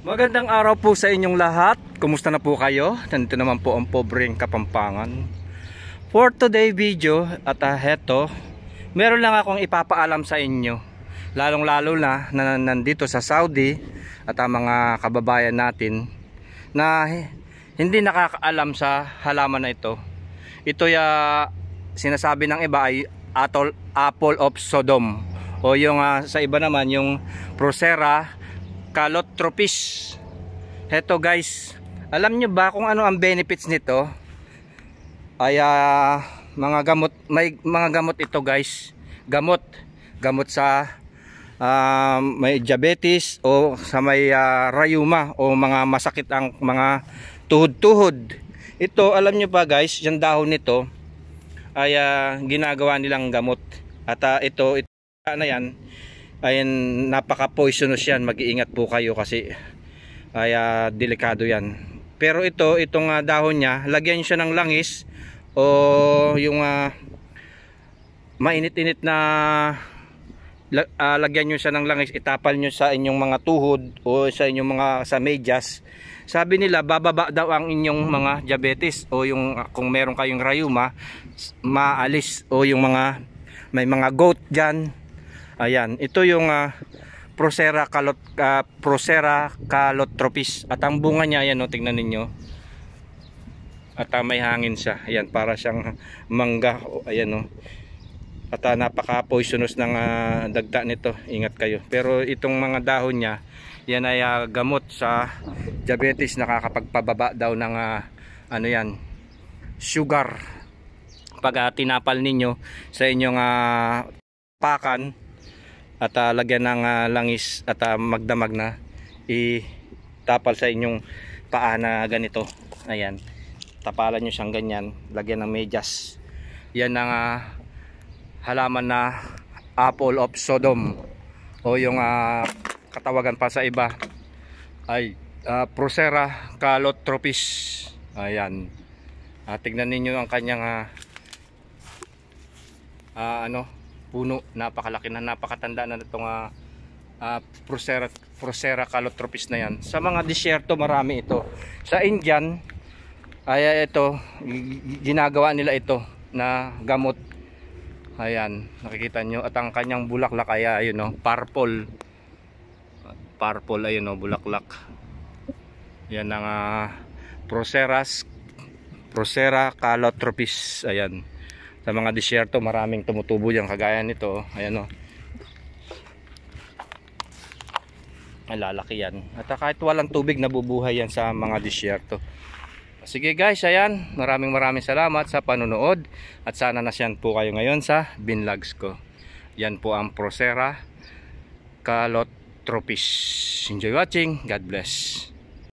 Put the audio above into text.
Magandang araw po sa inyong lahat. Kumusta na po kayo? Nandito naman po ang pobreng Kapampangan. For today video at uh, heto, meron lang akong ipapaalam sa inyo. Lalong lalo na na nandito sa Saudi at ang mga kababayan natin na hindi nakakaalam sa halaman na ito. Ito ya sinasabi ng iba ay atol, apple of Sodom o yung uh, sa iba naman yung Procera calotropis. Heto guys, alam nyo ba kung ano ang benefits nito? Ay uh, mga gamot, may mga gamot ito guys. Gamot, gamot sa uh, may diabetes o sa may uh, rayuma o mga masakit ang mga tuhod-tuhod. Ito, alam nyo ba guys, yung dahon nito ay uh, ginagawa nilang gamot. At uh, ito, ito na yan, ay napaka poisonous yan. Mag-iingat po kayo kasi ay uh, delikado yan. Pero ito itong uh, dahon niya lagyan siya ng langis o yung uh, mainit-init na uh, lagyan nyo siya ng langis itapal nyo sa inyong mga tuhod o sa inyong mga sa medyas. Sabi nila bababa daw ang inyong mga diabetes o yung kung meron kayong rayuma maalis o yung mga may mga goat dyan Ayan, ito yung uh, Procera calot uh, Procera calotropis at ang bunga niya ayan oh, tingnan niyo. At uh, may hangin siya. Ayan, para siyang mangga. Oh, ayan oh. At uh, napaka-poisonous ng uh, dagta nito. Ingat kayo. Pero itong mga dahon niya, yan ay uh, gamot sa diabetes nakakapagpababa daw ng uh, ano yan, sugar. Pag uh, tinapal ninyo sa inyong uh, pakan, at uh, lagyan ng uh, langis at uh, magdamag na itapal sa inyong paa na ganito. Ayan. Tapalan nyo siyang ganyan. Lagyan ng medyas. Yan ang uh, halaman na apple of Sodom. O yung uh, katawagan pa sa iba ay uh, Procera calotropis. Ayan. Uh, tignan ninyo ang kanyang uh, uh, ano puno napakalaki na napakatanda na itong uh, uh, Procera, Procera calotropis na yan. Sa mga disyerto marami ito. Sa Indian ay ito ginagawa nila ito na gamot. Ayan nakikita nyo. At ang kanyang bulaklak ay ayun no purple. Purple ayun no bulaklak. Yan ang uh, Proceras Procera calotropis. Ayan sa mga disyerto maraming tumutubo yan kagaya nito ayan o. Lalaki yan. At kahit walang tubig nabubuhay yan sa mga disyerto. Sige guys ayan. Maraming maraming salamat sa panonood. At sana nasyan po kayo ngayon sa binlogs ko. Yan po ang Procera Calotropis enjoy watching. God bless